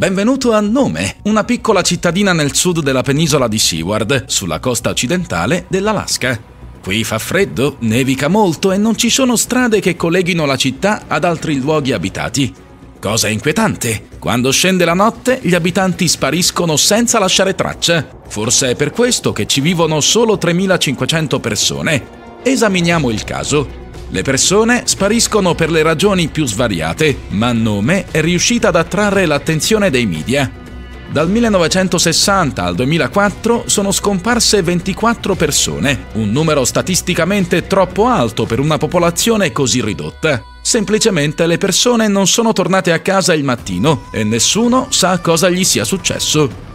Benvenuto a Nome, una piccola cittadina nel sud della penisola di Seward, sulla costa occidentale dell'Alaska. Qui fa freddo, nevica molto e non ci sono strade che colleghino la città ad altri luoghi abitati. Cosa inquietante, quando scende la notte gli abitanti spariscono senza lasciare traccia. Forse è per questo che ci vivono solo 3500 persone. Esaminiamo il caso. Le persone spariscono per le ragioni più svariate, ma Nome è riuscita ad attrarre l'attenzione dei media. Dal 1960 al 2004 sono scomparse 24 persone, un numero statisticamente troppo alto per una popolazione così ridotta. Semplicemente le persone non sono tornate a casa il mattino e nessuno sa cosa gli sia successo.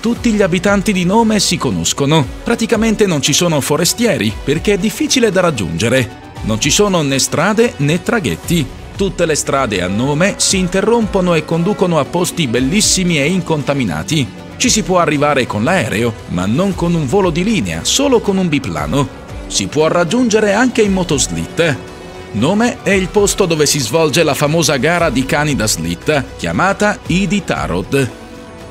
Tutti gli abitanti di nome si conoscono. Praticamente non ci sono forestieri perché è difficile da raggiungere. Non ci sono né strade né traghetti. Tutte le strade a nome si interrompono e conducono a posti bellissimi e incontaminati. Ci si può arrivare con l'aereo, ma non con un volo di linea, solo con un biplano. Si può raggiungere anche in motoslitte. Nome è il posto dove si svolge la famosa gara di cani da slitta, chiamata Idi Tarot.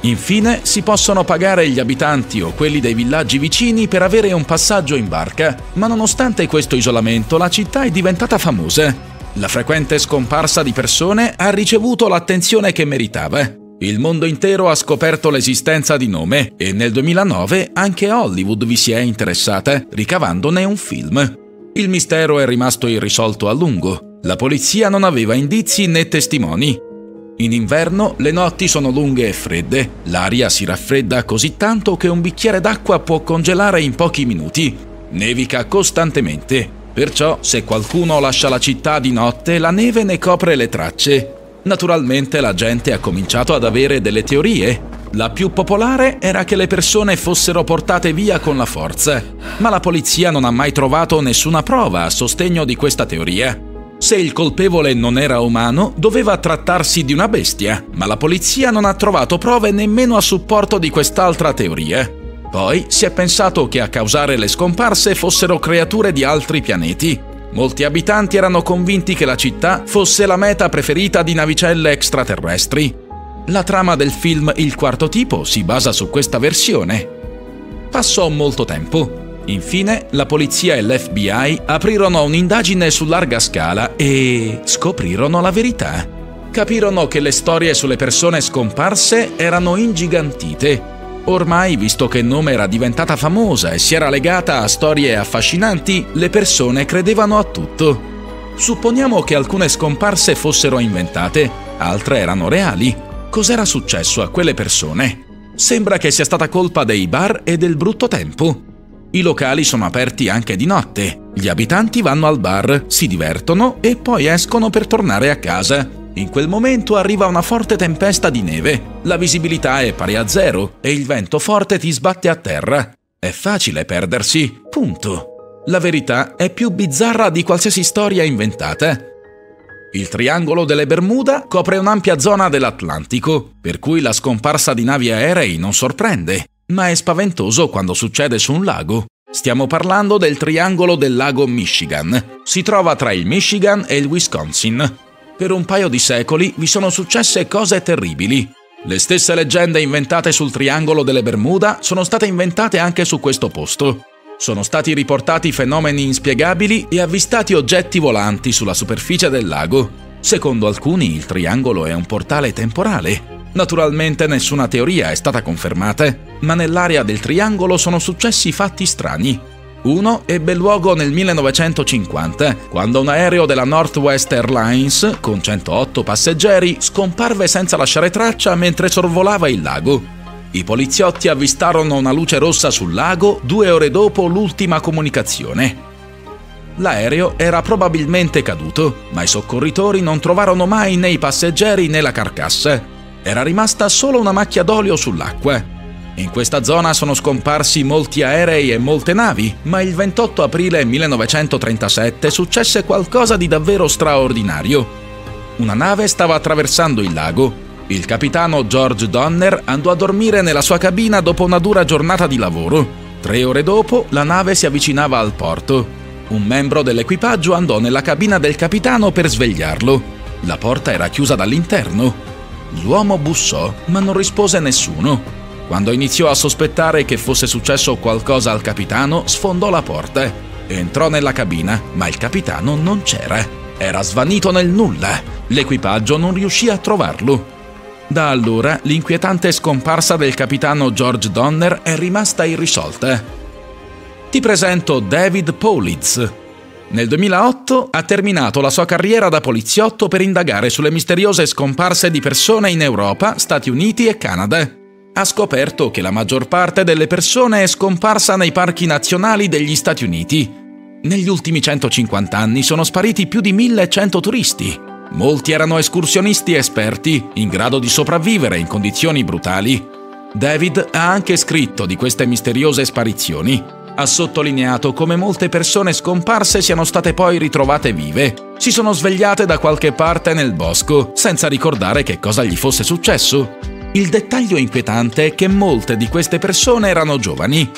Infine si possono pagare gli abitanti o quelli dei villaggi vicini per avere un passaggio in barca, ma nonostante questo isolamento la città è diventata famosa. La frequente scomparsa di persone ha ricevuto l'attenzione che meritava. Il mondo intero ha scoperto l'esistenza di nome e nel 2009 anche Hollywood vi si è interessata, ricavandone un film. Il mistero è rimasto irrisolto a lungo. La polizia non aveva indizi né testimoni in inverno le notti sono lunghe e fredde, l'aria si raffredda così tanto che un bicchiere d'acqua può congelare in pochi minuti. Nevica costantemente, perciò se qualcuno lascia la città di notte la neve ne copre le tracce. Naturalmente la gente ha cominciato ad avere delle teorie. La più popolare era che le persone fossero portate via con la forza, ma la polizia non ha mai trovato nessuna prova a sostegno di questa teoria. Se il colpevole non era umano, doveva trattarsi di una bestia, ma la polizia non ha trovato prove nemmeno a supporto di quest'altra teoria. Poi si è pensato che a causare le scomparse fossero creature di altri pianeti. Molti abitanti erano convinti che la città fosse la meta preferita di navicelle extraterrestri. La trama del film Il quarto tipo si basa su questa versione. Passò molto tempo Infine, la polizia e l'FBI aprirono un'indagine su larga scala e scoprirono la verità. Capirono che le storie sulle persone scomparse erano ingigantite. Ormai, visto che nome era diventata famosa e si era legata a storie affascinanti, le persone credevano a tutto. Supponiamo che alcune scomparse fossero inventate, altre erano reali. Cos'era successo a quelle persone? Sembra che sia stata colpa dei bar e del brutto tempo. I locali sono aperti anche di notte. Gli abitanti vanno al bar, si divertono e poi escono per tornare a casa. In quel momento arriva una forte tempesta di neve. La visibilità è pari a zero e il vento forte ti sbatte a terra. È facile perdersi. Punto. La verità è più bizzarra di qualsiasi storia inventata. Il triangolo delle Bermuda copre un'ampia zona dell'Atlantico, per cui la scomparsa di navi aerei non sorprende ma è spaventoso quando succede su un lago. Stiamo parlando del triangolo del lago Michigan. Si trova tra il Michigan e il Wisconsin. Per un paio di secoli vi sono successe cose terribili. Le stesse leggende inventate sul triangolo delle Bermuda sono state inventate anche su questo posto. Sono stati riportati fenomeni inspiegabili e avvistati oggetti volanti sulla superficie del lago. Secondo alcuni il triangolo è un portale temporale. Naturalmente nessuna teoria è stata confermata, ma nell'area del triangolo sono successi fatti strani. Uno ebbe luogo nel 1950, quando un aereo della Northwest Airlines, con 108 passeggeri, scomparve senza lasciare traccia mentre sorvolava il lago. I poliziotti avvistarono una luce rossa sul lago due ore dopo l'ultima comunicazione. L'aereo era probabilmente caduto, ma i soccorritori non trovarono mai né i passeggeri né la carcassa. Era rimasta solo una macchia d'olio sull'acqua. In questa zona sono scomparsi molti aerei e molte navi, ma il 28 aprile 1937 successe qualcosa di davvero straordinario. Una nave stava attraversando il lago. Il capitano George Donner andò a dormire nella sua cabina dopo una dura giornata di lavoro. Tre ore dopo la nave si avvicinava al porto. Un membro dell'equipaggio andò nella cabina del capitano per svegliarlo. La porta era chiusa dall'interno L'uomo bussò, ma non rispose nessuno. Quando iniziò a sospettare che fosse successo qualcosa al capitano, sfondò la porta. Entrò nella cabina, ma il capitano non c'era. Era svanito nel nulla. L'equipaggio non riuscì a trovarlo. Da allora l'inquietante scomparsa del capitano George Donner è rimasta irrisolta. Ti presento David Politz, nel 2008 ha terminato la sua carriera da poliziotto per indagare sulle misteriose scomparse di persone in Europa, Stati Uniti e Canada. Ha scoperto che la maggior parte delle persone è scomparsa nei parchi nazionali degli Stati Uniti. Negli ultimi 150 anni sono spariti più di 1100 turisti. Molti erano escursionisti esperti, in grado di sopravvivere in condizioni brutali. David ha anche scritto di queste misteriose sparizioni ha sottolineato come molte persone scomparse siano state poi ritrovate vive. Si sono svegliate da qualche parte nel bosco, senza ricordare che cosa gli fosse successo. Il dettaglio inquietante è che molte di queste persone erano giovani.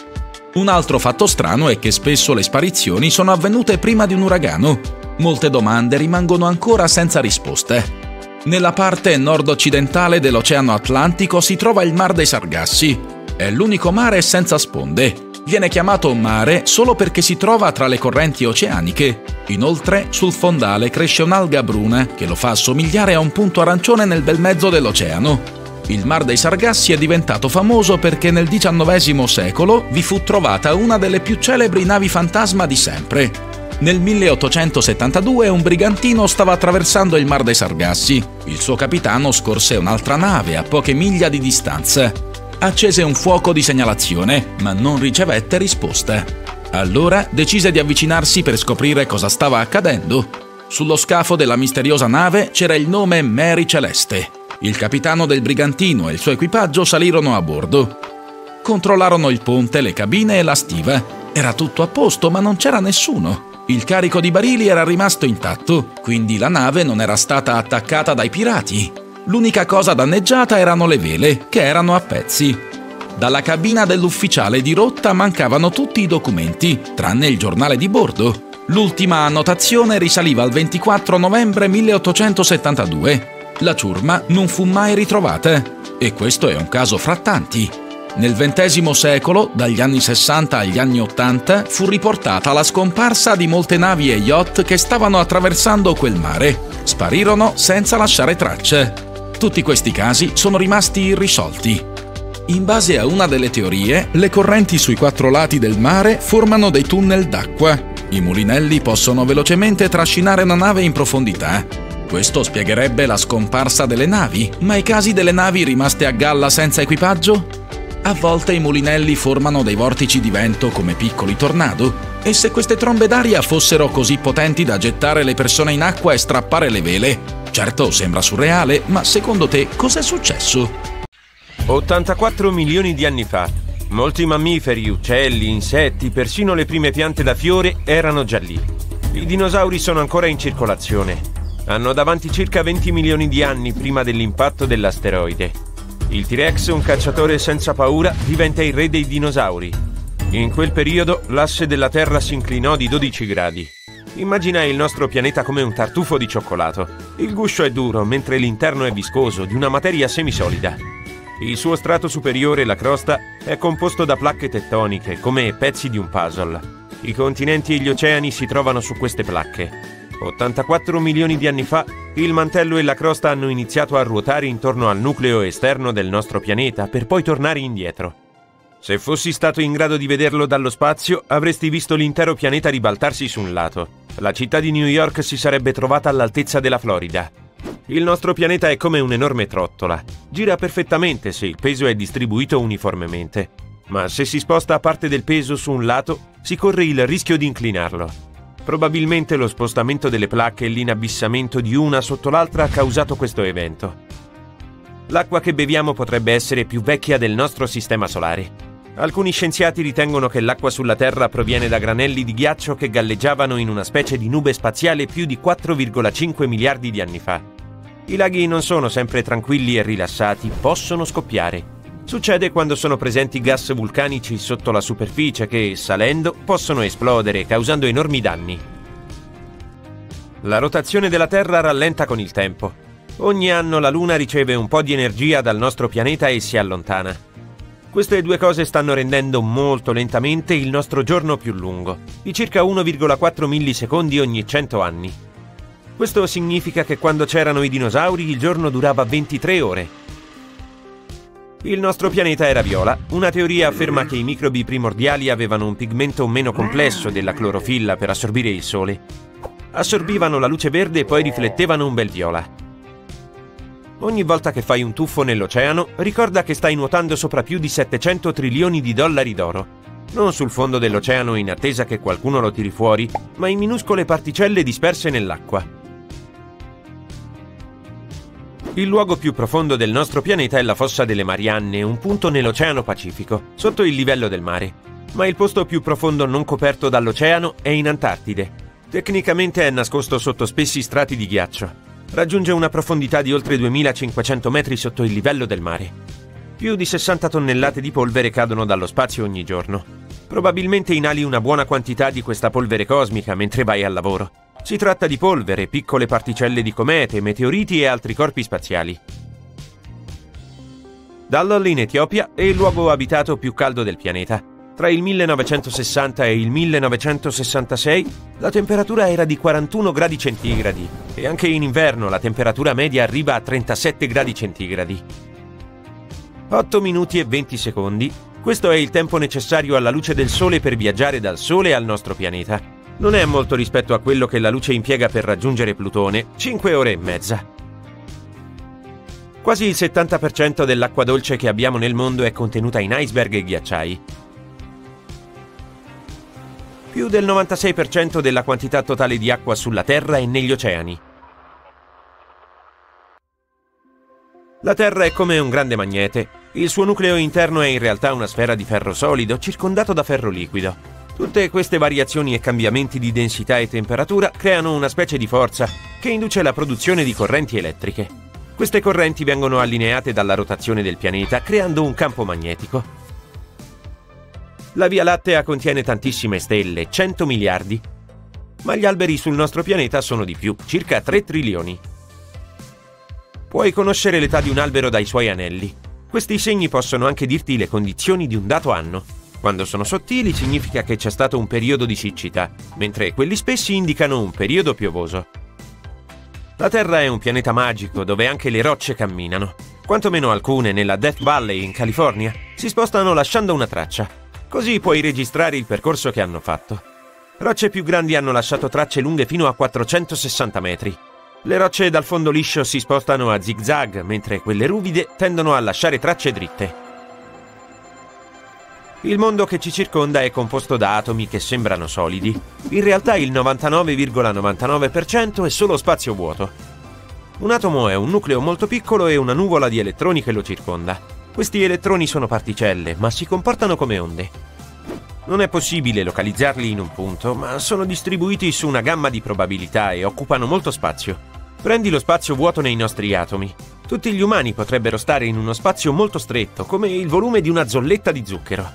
Un altro fatto strano è che spesso le sparizioni sono avvenute prima di un uragano. Molte domande rimangono ancora senza risposte. Nella parte nord-occidentale dell'Oceano Atlantico si trova il Mar dei Sargassi. È l'unico mare senza sponde Viene chiamato mare solo perché si trova tra le correnti oceaniche. Inoltre, sul fondale cresce un'alga bruna che lo fa assomigliare a un punto arancione nel bel mezzo dell'oceano. Il Mar dei Sargassi è diventato famoso perché nel XIX secolo vi fu trovata una delle più celebri navi fantasma di sempre. Nel 1872 un brigantino stava attraversando il Mar dei Sargassi. Il suo capitano scorse un'altra nave a poche miglia di distanza accese un fuoco di segnalazione, ma non ricevette risposte. Allora decise di avvicinarsi per scoprire cosa stava accadendo. Sullo scafo della misteriosa nave c'era il nome Mary Celeste. Il capitano del brigantino e il suo equipaggio salirono a bordo. Controllarono il ponte, le cabine e la stiva. Era tutto a posto, ma non c'era nessuno. Il carico di barili era rimasto intatto, quindi la nave non era stata attaccata dai pirati. L'unica cosa danneggiata erano le vele, che erano a pezzi. Dalla cabina dell'ufficiale di rotta mancavano tutti i documenti, tranne il giornale di bordo. L'ultima annotazione risaliva al 24 novembre 1872. La ciurma non fu mai ritrovata, e questo è un caso fra tanti. Nel XX secolo, dagli anni 60 agli anni 80, fu riportata la scomparsa di molte navi e yacht che stavano attraversando quel mare. Sparirono senza lasciare tracce. Tutti questi casi sono rimasti irrisolti. In base a una delle teorie, le correnti sui quattro lati del mare formano dei tunnel d'acqua. I mulinelli possono velocemente trascinare una nave in profondità. Questo spiegherebbe la scomparsa delle navi, ma i casi delle navi rimaste a galla senza equipaggio? A volte i mulinelli formano dei vortici di vento come piccoli tornado, e se queste trombe d'aria fossero così potenti da gettare le persone in acqua e strappare le vele, Certo, sembra surreale, ma secondo te cos'è successo? 84 milioni di anni fa. Molti mammiferi, uccelli, insetti, persino le prime piante da fiore erano già lì. I dinosauri sono ancora in circolazione. Hanno davanti circa 20 milioni di anni prima dell'impatto dell'asteroide. Il T-Rex, un cacciatore senza paura, diventa il re dei dinosauri. In quel periodo l'asse della Terra si inclinò di 12 gradi. Immagina il nostro pianeta come un tartufo di cioccolato. Il guscio è duro, mentre l'interno è viscoso, di una materia semisolida. Il suo strato superiore, la crosta, è composto da placche tettoniche, come pezzi di un puzzle. I continenti e gli oceani si trovano su queste placche. 84 milioni di anni fa, il mantello e la crosta hanno iniziato a ruotare intorno al nucleo esterno del nostro pianeta per poi tornare indietro. Se fossi stato in grado di vederlo dallo spazio, avresti visto l'intero pianeta ribaltarsi su un lato. La città di New York si sarebbe trovata all'altezza della Florida. Il nostro pianeta è come un'enorme trottola. Gira perfettamente se il peso è distribuito uniformemente. Ma se si sposta parte del peso su un lato, si corre il rischio di inclinarlo. Probabilmente lo spostamento delle placche e l'inabissamento di una sotto l'altra ha causato questo evento. L'acqua che beviamo potrebbe essere più vecchia del nostro sistema solare. Alcuni scienziati ritengono che l'acqua sulla Terra proviene da granelli di ghiaccio che galleggiavano in una specie di nube spaziale più di 4,5 miliardi di anni fa. I laghi non sono sempre tranquilli e rilassati, possono scoppiare. Succede quando sono presenti gas vulcanici sotto la superficie che, salendo, possono esplodere, causando enormi danni. La rotazione della Terra rallenta con il tempo. Ogni anno la Luna riceve un po' di energia dal nostro pianeta e si allontana. Queste due cose stanno rendendo molto lentamente il nostro giorno più lungo, di circa 1,4 millisecondi ogni 100 anni. Questo significa che quando c'erano i dinosauri il giorno durava 23 ore. Il nostro pianeta era viola. Una teoria afferma che i microbi primordiali avevano un pigmento meno complesso della clorofilla per assorbire il sole. Assorbivano la luce verde e poi riflettevano un bel viola. Ogni volta che fai un tuffo nell'oceano, ricorda che stai nuotando sopra più di 700 trilioni di dollari d'oro. Non sul fondo dell'oceano in attesa che qualcuno lo tiri fuori, ma in minuscole particelle disperse nell'acqua. Il luogo più profondo del nostro pianeta è la fossa delle Marianne, un punto nell'Oceano Pacifico, sotto il livello del mare. Ma il posto più profondo non coperto dall'oceano è in Antartide. Tecnicamente è nascosto sotto spessi strati di ghiaccio raggiunge una profondità di oltre 2500 metri sotto il livello del mare. Più di 60 tonnellate di polvere cadono dallo spazio ogni giorno. Probabilmente inali una buona quantità di questa polvere cosmica mentre vai al lavoro. Si tratta di polvere, piccole particelle di comete, meteoriti e altri corpi spaziali. Dallol in Etiopia è il luogo abitato più caldo del pianeta tra il 1960 e il 1966 la temperatura era di 41 gradi centigradi e anche in inverno la temperatura media arriva a 37 gradi centigradi. 8 minuti e 20 secondi, questo è il tempo necessario alla luce del Sole per viaggiare dal Sole al nostro pianeta. Non è molto rispetto a quello che la luce impiega per raggiungere Plutone, 5 ore e mezza. Quasi il 70% dell'acqua dolce che abbiamo nel mondo è contenuta in iceberg e ghiacciai, più del 96% della quantità totale di acqua sulla Terra è negli oceani. La Terra è come un grande magnete. Il suo nucleo interno è in realtà una sfera di ferro solido circondato da ferro liquido. Tutte queste variazioni e cambiamenti di densità e temperatura creano una specie di forza che induce la produzione di correnti elettriche. Queste correnti vengono allineate dalla rotazione del pianeta creando un campo magnetico. La Via Lattea contiene tantissime stelle, 100 miliardi. Ma gli alberi sul nostro pianeta sono di più, circa 3 trilioni. Puoi conoscere l'età di un albero dai suoi anelli. Questi segni possono anche dirti le condizioni di un dato anno. Quando sono sottili significa che c'è stato un periodo di siccità, mentre quelli spessi indicano un periodo piovoso. La Terra è un pianeta magico dove anche le rocce camminano. Quantomeno alcune nella Death Valley in California si spostano lasciando una traccia. Così puoi registrare il percorso che hanno fatto. Rocce più grandi hanno lasciato tracce lunghe fino a 460 metri. Le rocce dal fondo liscio si spostano a zigzag, mentre quelle ruvide tendono a lasciare tracce dritte. Il mondo che ci circonda è composto da atomi che sembrano solidi. In realtà il 99,99% è solo spazio vuoto. Un atomo è un nucleo molto piccolo e una nuvola di elettroni che lo circonda. Questi elettroni sono particelle, ma si comportano come onde. Non è possibile localizzarli in un punto, ma sono distribuiti su una gamma di probabilità e occupano molto spazio. Prendi lo spazio vuoto nei nostri atomi. Tutti gli umani potrebbero stare in uno spazio molto stretto, come il volume di una zolletta di zucchero.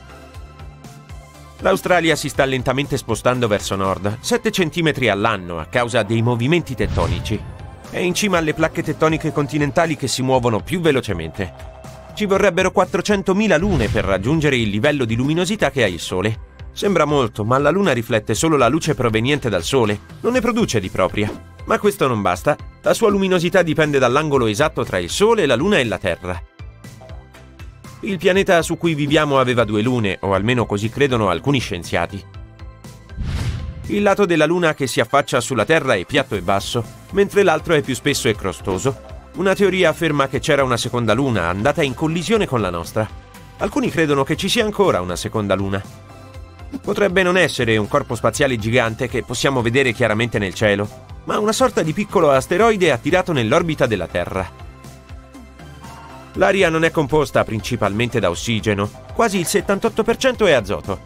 L'Australia si sta lentamente spostando verso nord, 7 cm all'anno a causa dei movimenti tettonici. È in cima alle placche tettoniche continentali che si muovono più velocemente. Ci vorrebbero 400.000 lune per raggiungere il livello di luminosità che ha il Sole. Sembra molto, ma la Luna riflette solo la luce proveniente dal Sole, non ne produce di propria. Ma questo non basta, la sua luminosità dipende dall'angolo esatto tra il Sole, la Luna e la Terra. Il pianeta su cui viviamo aveva due lune, o almeno così credono alcuni scienziati. Il lato della Luna che si affaccia sulla Terra è piatto e basso, mentre l'altro è più spesso e crostoso, una teoria afferma che c'era una seconda luna andata in collisione con la nostra. Alcuni credono che ci sia ancora una seconda luna. Potrebbe non essere un corpo spaziale gigante che possiamo vedere chiaramente nel cielo, ma una sorta di piccolo asteroide attirato nell'orbita della Terra. L'aria non è composta principalmente da ossigeno, quasi il 78% è azoto.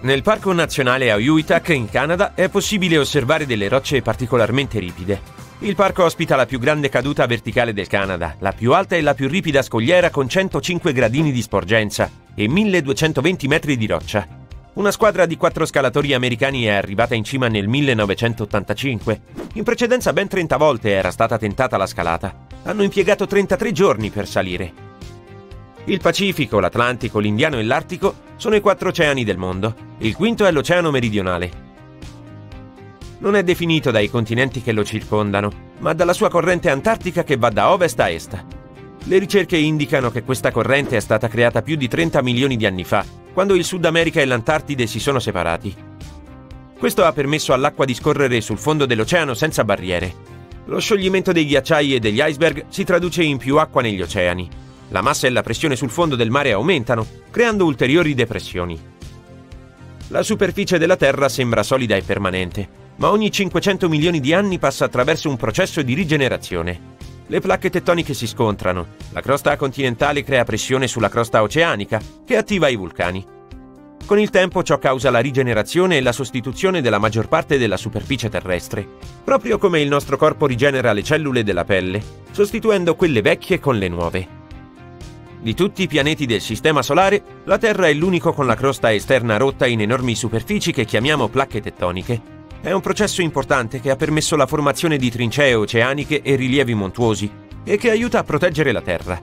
Nel Parco Nazionale Auyuitak in Canada è possibile osservare delle rocce particolarmente ripide. Il parco ospita la più grande caduta verticale del Canada, la più alta e la più ripida scogliera con 105 gradini di sporgenza e 1220 metri di roccia. Una squadra di quattro scalatori americani è arrivata in cima nel 1985. In precedenza ben 30 volte era stata tentata la scalata. Hanno impiegato 33 giorni per salire. Il Pacifico, l'Atlantico, l'Indiano e l'Artico sono i quattro oceani del mondo. Il quinto è l'Oceano Meridionale. Non è definito dai continenti che lo circondano, ma dalla sua corrente antartica che va da ovest a est. Le ricerche indicano che questa corrente è stata creata più di 30 milioni di anni fa quando il Sud America e l'Antartide si sono separati. Questo ha permesso all'acqua di scorrere sul fondo dell'oceano senza barriere. Lo scioglimento dei ghiacciai e degli iceberg si traduce in più acqua negli oceani. La massa e la pressione sul fondo del mare aumentano, creando ulteriori depressioni. La superficie della Terra sembra solida e permanente, ma ogni 500 milioni di anni passa attraverso un processo di rigenerazione. Le placche tettoniche si scontrano. La crosta continentale crea pressione sulla crosta oceanica, che attiva i vulcani. Con il tempo ciò causa la rigenerazione e la sostituzione della maggior parte della superficie terrestre, proprio come il nostro corpo rigenera le cellule della pelle, sostituendo quelle vecchie con le nuove. Di tutti i pianeti del Sistema Solare, la Terra è l'unico con la crosta esterna rotta in enormi superfici che chiamiamo placche tettoniche, è un processo importante che ha permesso la formazione di trincee oceaniche e rilievi montuosi e che aiuta a proteggere la Terra.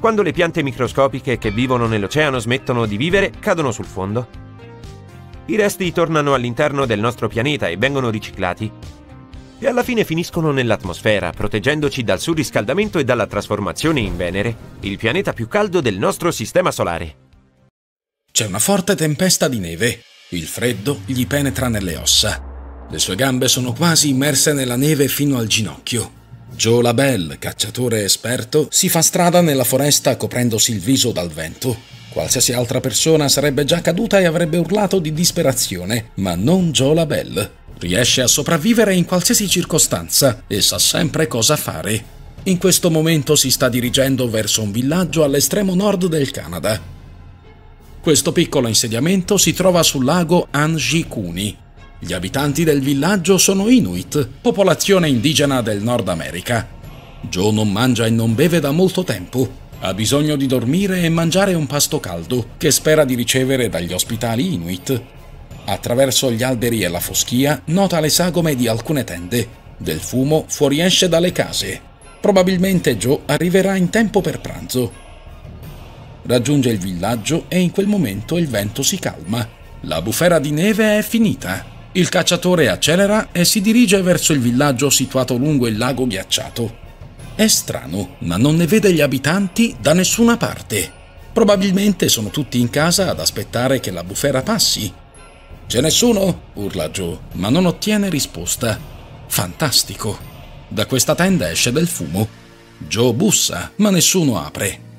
Quando le piante microscopiche che vivono nell'oceano smettono di vivere, cadono sul fondo. I resti tornano all'interno del nostro pianeta e vengono riciclati. E alla fine finiscono nell'atmosfera, proteggendoci dal surriscaldamento e dalla trasformazione in Venere, il pianeta più caldo del nostro sistema solare. C'è una forte tempesta di neve il freddo gli penetra nelle ossa. Le sue gambe sono quasi immerse nella neve fino al ginocchio. Joe Labelle, cacciatore esperto, si fa strada nella foresta coprendosi il viso dal vento. Qualsiasi altra persona sarebbe già caduta e avrebbe urlato di disperazione, ma non Joe Labelle. Riesce a sopravvivere in qualsiasi circostanza e sa sempre cosa fare. In questo momento si sta dirigendo verso un villaggio all'estremo nord del Canada. Questo piccolo insediamento si trova sul lago Anjikuni. Gli abitanti del villaggio sono Inuit, popolazione indigena del Nord America. Joe non mangia e non beve da molto tempo. Ha bisogno di dormire e mangiare un pasto caldo, che spera di ricevere dagli ospitali Inuit. Attraverso gli alberi e la foschia nota le sagome di alcune tende. Del fumo fuoriesce dalle case. Probabilmente Joe arriverà in tempo per pranzo. Raggiunge il villaggio e in quel momento il vento si calma. La bufera di neve è finita. Il cacciatore accelera e si dirige verso il villaggio situato lungo il lago ghiacciato. È strano, ma non ne vede gli abitanti da nessuna parte. Probabilmente sono tutti in casa ad aspettare che la bufera passi. C'è nessuno? urla Joe, ma non ottiene risposta. Fantastico. Da questa tenda esce del fumo. Joe bussa, ma nessuno apre.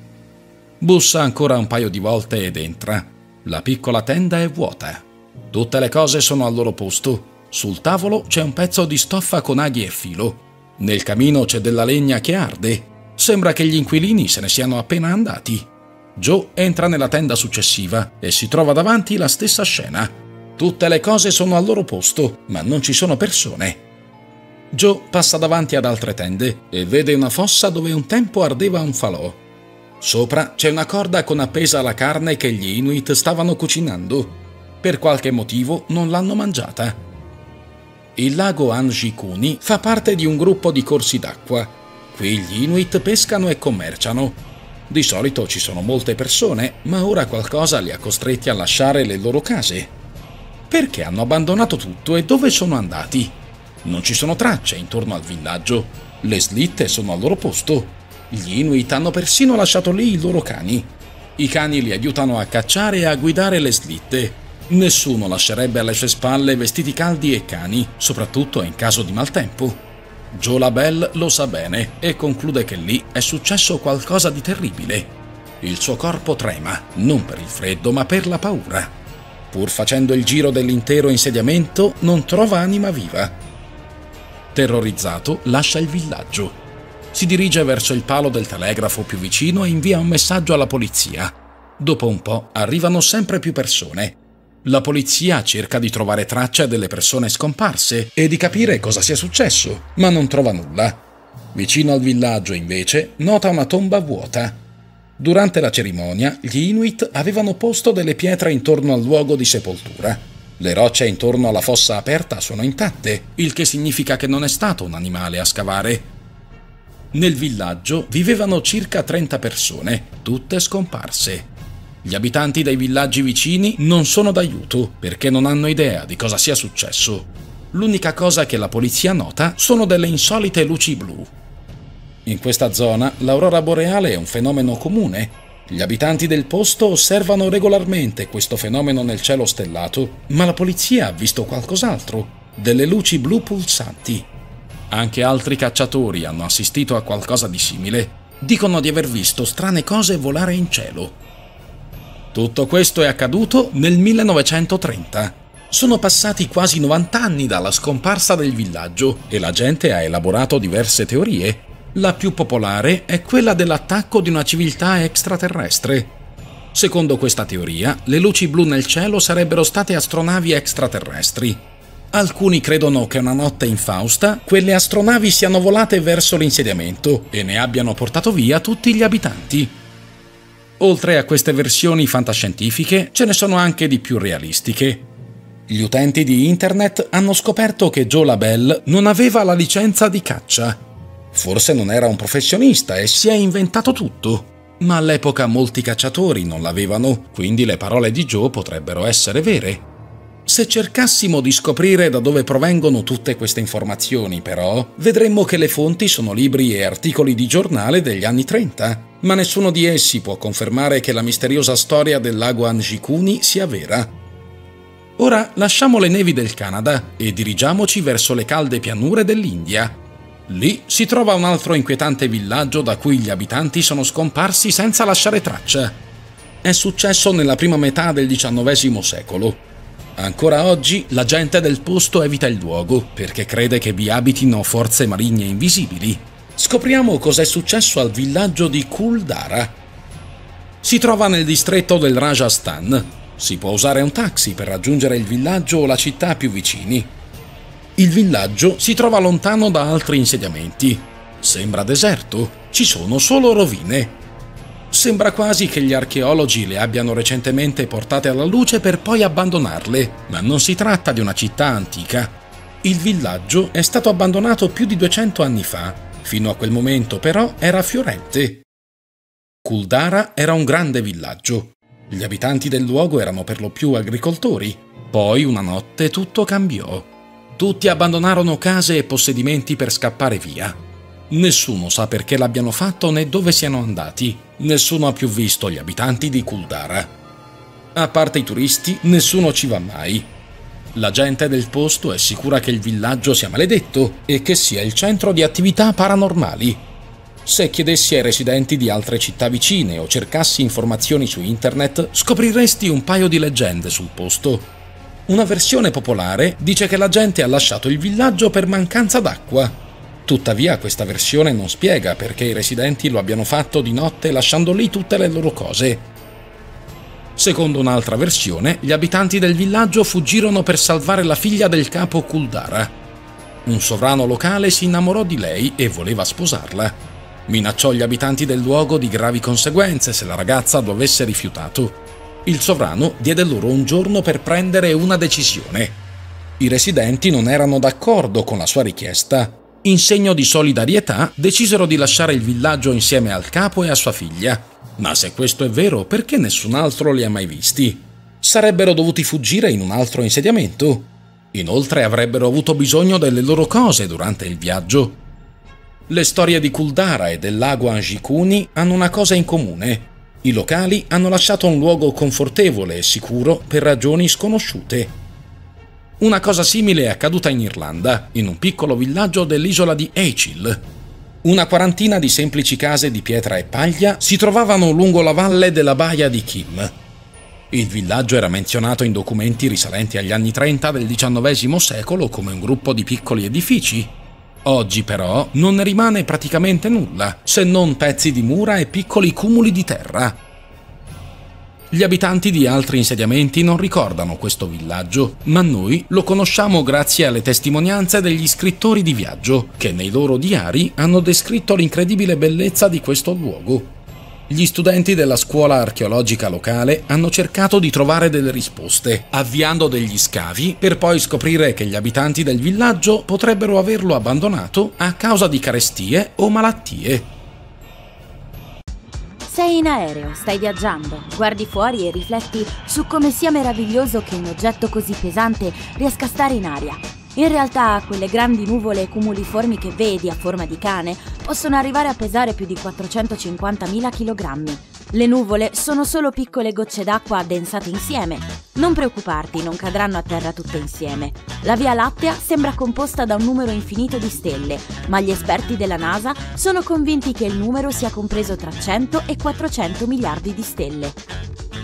Bussa ancora un paio di volte ed entra. La piccola tenda è vuota. Tutte le cose sono al loro posto. Sul tavolo c'è un pezzo di stoffa con aghi e filo. Nel camino c'è della legna che arde. Sembra che gli inquilini se ne siano appena andati. Joe entra nella tenda successiva e si trova davanti la stessa scena. Tutte le cose sono al loro posto, ma non ci sono persone. Joe passa davanti ad altre tende e vede una fossa dove un tempo ardeva un falò. Sopra c'è una corda con appesa la carne che gli Inuit stavano cucinando. Per qualche motivo non l'hanno mangiata. Il lago Anjikuni fa parte di un gruppo di corsi d'acqua. Qui gli Inuit pescano e commerciano. Di solito ci sono molte persone, ma ora qualcosa li ha costretti a lasciare le loro case. Perché hanno abbandonato tutto e dove sono andati? Non ci sono tracce intorno al villaggio. Le slitte sono al loro posto. Gli Inuit hanno persino lasciato lì i loro cani. I cani li aiutano a cacciare e a guidare le slitte. Nessuno lascerebbe alle sue spalle vestiti caldi e cani, soprattutto in caso di maltempo. Joe Labelle lo sa bene e conclude che lì è successo qualcosa di terribile. Il suo corpo trema, non per il freddo ma per la paura. Pur facendo il giro dell'intero insediamento, non trova anima viva. Terrorizzato, lascia il villaggio si dirige verso il palo del telegrafo più vicino e invia un messaggio alla polizia. Dopo un po' arrivano sempre più persone. La polizia cerca di trovare traccia delle persone scomparse e di capire cosa sia successo, ma non trova nulla. Vicino al villaggio, invece, nota una tomba vuota. Durante la cerimonia, gli Inuit avevano posto delle pietre intorno al luogo di sepoltura. Le rocce intorno alla fossa aperta sono intatte, il che significa che non è stato un animale a scavare. Nel villaggio vivevano circa 30 persone, tutte scomparse. Gli abitanti dei villaggi vicini non sono d'aiuto perché non hanno idea di cosa sia successo. L'unica cosa che la polizia nota sono delle insolite luci blu. In questa zona l'aurora boreale è un fenomeno comune. Gli abitanti del posto osservano regolarmente questo fenomeno nel cielo stellato, ma la polizia ha visto qualcos'altro, delle luci blu pulsanti. Anche altri cacciatori hanno assistito a qualcosa di simile. Dicono di aver visto strane cose volare in cielo. Tutto questo è accaduto nel 1930. Sono passati quasi 90 anni dalla scomparsa del villaggio e la gente ha elaborato diverse teorie la più popolare è quella dell'attacco di una civiltà extraterrestre. Secondo questa teoria, le luci blu nel cielo sarebbero state astronavi extraterrestri. Alcuni credono che una notte infausta quelle astronavi siano volate verso l'insediamento e ne abbiano portato via tutti gli abitanti. Oltre a queste versioni fantascientifiche, ce ne sono anche di più realistiche. Gli utenti di internet hanno scoperto che Joe Labelle non aveva la licenza di caccia Forse non era un professionista e si è inventato tutto. Ma all'epoca molti cacciatori non l'avevano, quindi le parole di Joe potrebbero essere vere. Se cercassimo di scoprire da dove provengono tutte queste informazioni, però, vedremmo che le fonti sono libri e articoli di giornale degli anni 30, ma nessuno di essi può confermare che la misteriosa storia del lago Anjikuni sia vera. Ora lasciamo le nevi del Canada e dirigiamoci verso le calde pianure dell'India, Lì si trova un altro inquietante villaggio da cui gli abitanti sono scomparsi senza lasciare traccia. È successo nella prima metà del XIX secolo. Ancora oggi la gente del posto evita il luogo perché crede che vi abitino forze marigne invisibili. Scopriamo cos'è successo al villaggio di Kuldara. Si trova nel distretto del Rajasthan. Si può usare un taxi per raggiungere il villaggio o la città più vicini. Il villaggio si trova lontano da altri insediamenti. Sembra deserto, ci sono solo rovine. Sembra quasi che gli archeologi le abbiano recentemente portate alla luce per poi abbandonarle, ma non si tratta di una città antica. Il villaggio è stato abbandonato più di 200 anni fa, fino a quel momento però era fiorente. Kuldara era un grande villaggio. Gli abitanti del luogo erano per lo più agricoltori. Poi una notte tutto cambiò. Tutti abbandonarono case e possedimenti per scappare via. Nessuno sa perché l'abbiano fatto né dove siano andati. Nessuno ha più visto gli abitanti di Kuldara. A parte i turisti, nessuno ci va mai. La gente del posto è sicura che il villaggio sia maledetto e che sia il centro di attività paranormali. Se chiedessi ai residenti di altre città vicine o cercassi informazioni su internet, scopriresti un paio di leggende sul posto. Una versione popolare dice che la gente ha lasciato il villaggio per mancanza d'acqua. Tuttavia questa versione non spiega perché i residenti lo abbiano fatto di notte lasciando lì tutte le loro cose. Secondo un'altra versione, gli abitanti del villaggio fuggirono per salvare la figlia del capo Kuldara. Un sovrano locale si innamorò di lei e voleva sposarla. Minacciò gli abitanti del luogo di gravi conseguenze se la ragazza lo avesse rifiutato il sovrano diede loro un giorno per prendere una decisione. I residenti non erano d'accordo con la sua richiesta. In segno di solidarietà decisero di lasciare il villaggio insieme al capo e a sua figlia. Ma se questo è vero, perché nessun altro li ha mai visti? Sarebbero dovuti fuggire in un altro insediamento. Inoltre avrebbero avuto bisogno delle loro cose durante il viaggio. Le storie di Kuldara e del lago Anjikuni hanno una cosa in comune. I locali hanno lasciato un luogo confortevole e sicuro per ragioni sconosciute. Una cosa simile è accaduta in Irlanda, in un piccolo villaggio dell'isola di Eichil. Una quarantina di semplici case di pietra e paglia si trovavano lungo la valle della baia di Kim. Il villaggio era menzionato in documenti risalenti agli anni 30 del XIX secolo come un gruppo di piccoli edifici. Oggi però non ne rimane praticamente nulla, se non pezzi di mura e piccoli cumuli di terra. Gli abitanti di altri insediamenti non ricordano questo villaggio, ma noi lo conosciamo grazie alle testimonianze degli scrittori di viaggio, che nei loro diari hanno descritto l'incredibile bellezza di questo luogo. Gli studenti della scuola archeologica locale hanno cercato di trovare delle risposte, avviando degli scavi per poi scoprire che gli abitanti del villaggio potrebbero averlo abbandonato a causa di carestie o malattie. Sei in aereo, stai viaggiando, guardi fuori e rifletti su come sia meraviglioso che un oggetto così pesante riesca a stare in aria. In realtà quelle grandi nuvole cumuliformi che vedi a forma di cane possono arrivare a pesare più di 450.000 kg. Le nuvole sono solo piccole gocce d'acqua addensate insieme. Non preoccuparti, non cadranno a terra tutte insieme. La Via Lattea sembra composta da un numero infinito di stelle, ma gli esperti della NASA sono convinti che il numero sia compreso tra 100 e 400 miliardi di stelle.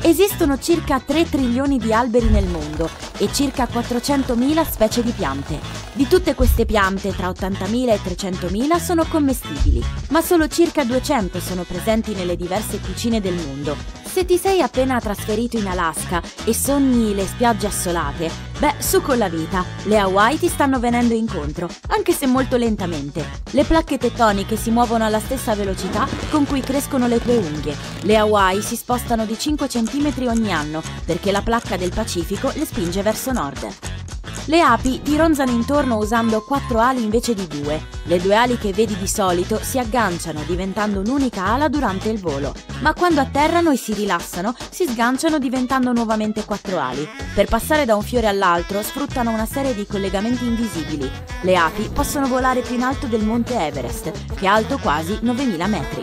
Esistono circa 3 trilioni di alberi nel mondo e circa 400.000 specie di piante. Di tutte queste piante, tra 80.000 e 300.000 sono commestibili, ma solo circa 200 sono presenti nelle diverse cucine del mondo. Se ti sei appena trasferito in Alaska e sogni le spiagge assolate, beh, su con la vita. Le Hawaii ti stanno venendo incontro, anche se molto lentamente. Le placche tettoniche si muovono alla stessa velocità con cui crescono le tue unghie. Le Hawaii si spostano di 5 cm ogni anno perché la placca del Pacifico le spinge verso nord. Le api ti ronzano intorno usando quattro ali invece di due. Le due ali che vedi di solito si agganciano diventando un'unica ala durante il volo, ma quando atterrano e si rilassano si sganciano diventando nuovamente quattro ali. Per passare da un fiore all'altro sfruttano una serie di collegamenti invisibili. Le api possono volare più in alto del monte Everest, che è alto quasi 9000 metri.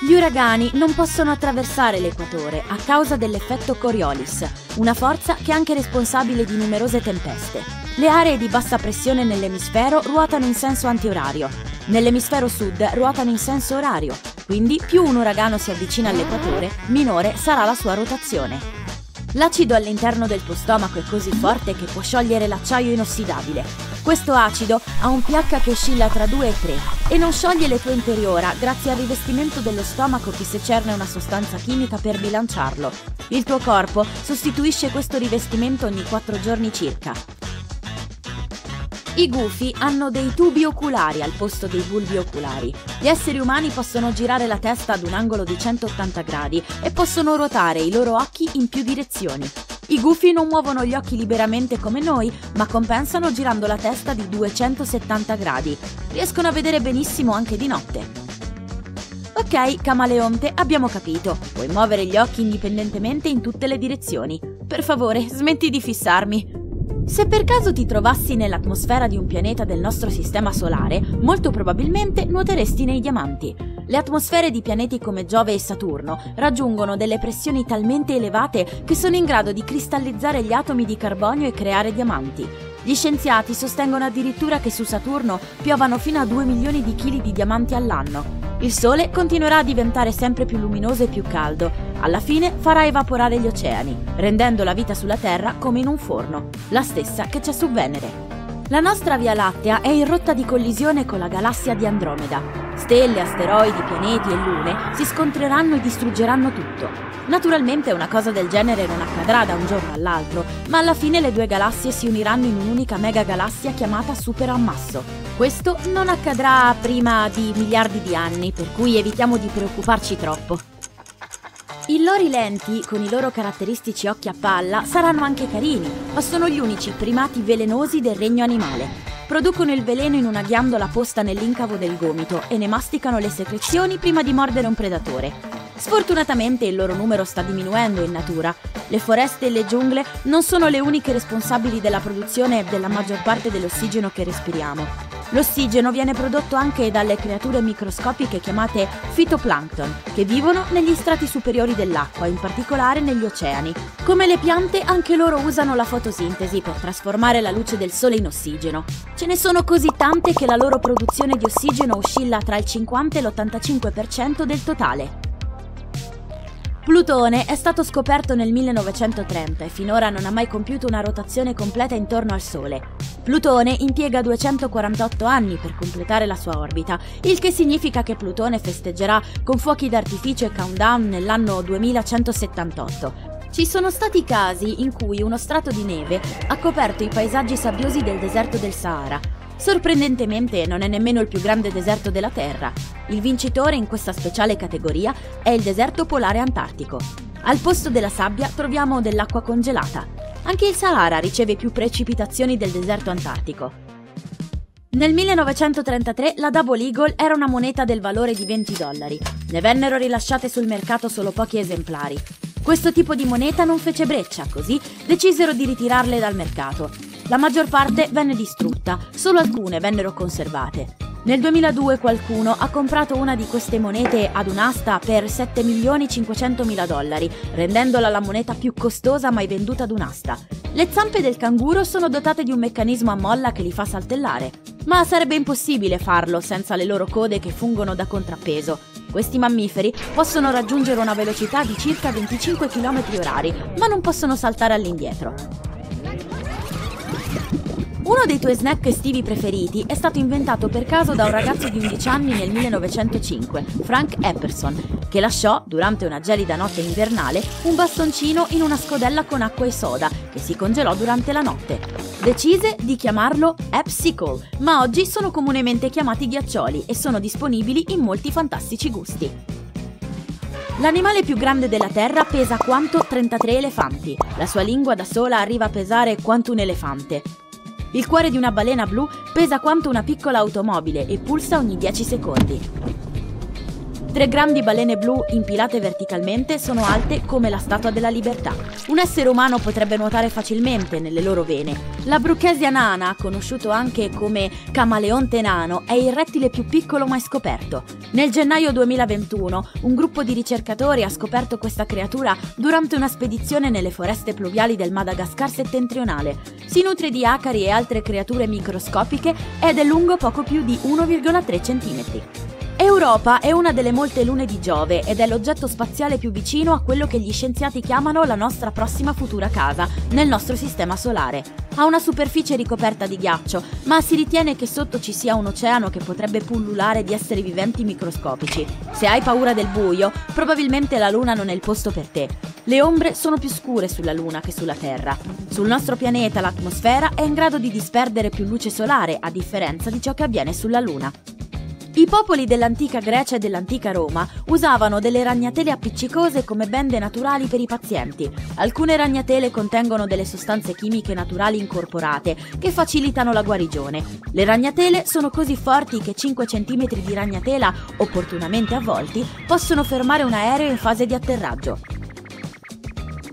Gli uragani non possono attraversare l'equatore a causa dell'effetto Coriolis, una forza che è anche responsabile di numerose tempeste. Le aree di bassa pressione nell'emisfero ruotano in senso antiorario. Nell'emisfero sud ruotano in senso orario, quindi più un uragano si avvicina all'equatore, minore sarà la sua rotazione. L'acido all'interno del tuo stomaco è così forte che può sciogliere l'acciaio inossidabile. Questo acido ha un pH che oscilla tra 2 e 3 e non scioglie le tue interiora grazie al rivestimento dello stomaco che secerne una sostanza chimica per bilanciarlo. Il tuo corpo sostituisce questo rivestimento ogni 4 giorni circa. I gufi hanno dei tubi oculari al posto dei bulbi oculari. Gli esseri umani possono girare la testa ad un angolo di 180 gradi e possono ruotare i loro occhi in più direzioni. I gufi non muovono gli occhi liberamente come noi, ma compensano girando la testa di 270 gradi. Riescono a vedere benissimo anche di notte. Ok, camaleonte, abbiamo capito. Puoi muovere gli occhi indipendentemente in tutte le direzioni. Per favore, smetti di fissarmi. Se per caso ti trovassi nell'atmosfera di un pianeta del nostro sistema solare, molto probabilmente nuoteresti nei diamanti. Le atmosfere di pianeti come Giove e Saturno raggiungono delle pressioni talmente elevate che sono in grado di cristallizzare gli atomi di carbonio e creare diamanti. Gli scienziati sostengono addirittura che su Saturno piovano fino a 2 milioni di chili di diamanti all'anno. Il Sole continuerà a diventare sempre più luminoso e più caldo. Alla fine farà evaporare gli oceani, rendendo la vita sulla Terra come in un forno, la stessa che c'è su Venere. La nostra Via Lattea è in rotta di collisione con la galassia di Andromeda. Stelle, asteroidi, pianeti e lune si scontreranno e distruggeranno tutto. Naturalmente una cosa del genere non accadrà da un giorno all'altro, ma alla fine le due galassie si uniranno in un'unica megagalassia chiamata Superammasso. Questo non accadrà prima di miliardi di anni, per cui evitiamo di preoccuparci troppo. I lori lenti, con i loro caratteristici occhi a palla, saranno anche carini, ma sono gli unici primati velenosi del regno animale. Producono il veleno in una ghiandola posta nell'incavo del gomito e ne masticano le secrezioni prima di mordere un predatore. Sfortunatamente il loro numero sta diminuendo in natura. Le foreste e le giungle non sono le uniche responsabili della produzione della maggior parte dell'ossigeno che respiriamo. L'ossigeno viene prodotto anche dalle creature microscopiche chiamate fitoplancton, che vivono negli strati superiori dell'acqua, in particolare negli oceani. Come le piante, anche loro usano la fotosintesi per trasformare la luce del sole in ossigeno. Ce ne sono così tante che la loro produzione di ossigeno oscilla tra il 50 e l'85% del totale. Plutone è stato scoperto nel 1930 e finora non ha mai compiuto una rotazione completa intorno al Sole. Plutone impiega 248 anni per completare la sua orbita, il che significa che Plutone festeggerà con fuochi d'artificio e countdown nell'anno 2178. Ci sono stati casi in cui uno strato di neve ha coperto i paesaggi sabbiosi del deserto del Sahara. Sorprendentemente non è nemmeno il più grande deserto della Terra. Il vincitore in questa speciale categoria è il deserto polare antartico. Al posto della sabbia troviamo dell'acqua congelata. Anche il Sahara riceve più precipitazioni del deserto antartico. Nel 1933 la Double Eagle era una moneta del valore di 20 dollari. Ne vennero rilasciate sul mercato solo pochi esemplari. Questo tipo di moneta non fece breccia, così decisero di ritirarle dal mercato. La maggior parte venne distrutta, solo alcune vennero conservate. Nel 2002 qualcuno ha comprato una di queste monete ad un'asta per 7 milioni 500 mila dollari, rendendola la moneta più costosa mai venduta ad un'asta. Le zampe del canguro sono dotate di un meccanismo a molla che li fa saltellare, ma sarebbe impossibile farlo senza le loro code che fungono da contrappeso. Questi mammiferi possono raggiungere una velocità di circa 25 km orari, ma non possono saltare all'indietro. Uno dei tuoi snack estivi preferiti è stato inventato per caso da un ragazzo di 11 anni nel 1905, Frank Epperson, che lasciò, durante una gelida notte invernale, un bastoncino in una scodella con acqua e soda che si congelò durante la notte. Decise di chiamarlo Epsicle, ma oggi sono comunemente chiamati ghiaccioli e sono disponibili in molti fantastici gusti. L'animale più grande della Terra pesa quanto 33 elefanti. La sua lingua da sola arriva a pesare quanto un elefante. Il cuore di una balena blu pesa quanto una piccola automobile e pulsa ogni 10 secondi. Tre grandi balene blu impilate verticalmente sono alte come la Statua della Libertà. Un essere umano potrebbe nuotare facilmente nelle loro vene. La Bruchesia nana, conosciuto anche come camaleonte nano, è il rettile più piccolo mai scoperto. Nel gennaio 2021 un gruppo di ricercatori ha scoperto questa creatura durante una spedizione nelle foreste pluviali del Madagascar settentrionale. Si nutre di acari e altre creature microscopiche ed è lungo poco più di 1,3 cm. Europa è una delle molte lune di Giove ed è l'oggetto spaziale più vicino a quello che gli scienziati chiamano la nostra prossima futura casa, nel nostro sistema solare. Ha una superficie ricoperta di ghiaccio, ma si ritiene che sotto ci sia un oceano che potrebbe pullulare di esseri viventi microscopici. Se hai paura del buio, probabilmente la Luna non è il posto per te. Le ombre sono più scure sulla Luna che sulla Terra. Sul nostro pianeta l'atmosfera è in grado di disperdere più luce solare, a differenza di ciò che avviene sulla Luna. I popoli dell'antica Grecia e dell'antica Roma usavano delle ragnatele appiccicose come bende naturali per i pazienti. Alcune ragnatele contengono delle sostanze chimiche naturali incorporate che facilitano la guarigione. Le ragnatele sono così forti che 5 cm di ragnatela, opportunamente avvolti, possono fermare un aereo in fase di atterraggio.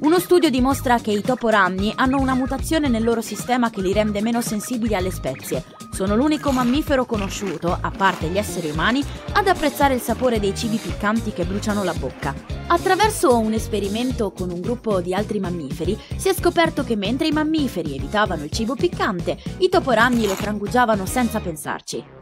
Uno studio dimostra che i toporamni hanno una mutazione nel loro sistema che li rende meno sensibili alle spezie. Sono l'unico mammifero conosciuto, a parte gli esseri umani, ad apprezzare il sapore dei cibi piccanti che bruciano la bocca. Attraverso un esperimento con un gruppo di altri mammiferi si è scoperto che mentre i mammiferi evitavano il cibo piccante, i toporamni lo trangugiavano senza pensarci.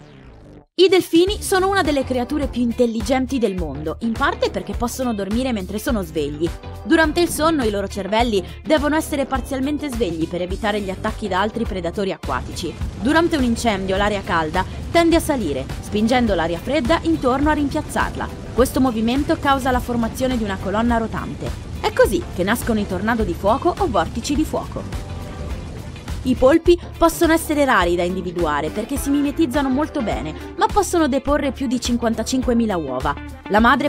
I delfini sono una delle creature più intelligenti del mondo, in parte perché possono dormire mentre sono svegli. Durante il sonno i loro cervelli devono essere parzialmente svegli per evitare gli attacchi da altri predatori acquatici. Durante un incendio l'aria calda tende a salire, spingendo l'aria fredda intorno a rimpiazzarla. Questo movimento causa la formazione di una colonna rotante. È così che nascono i tornado di fuoco o vortici di fuoco. I polpi possono essere rari da individuare perché si mimetizzano molto bene, ma possono deporre più di 55.000 uova. La madre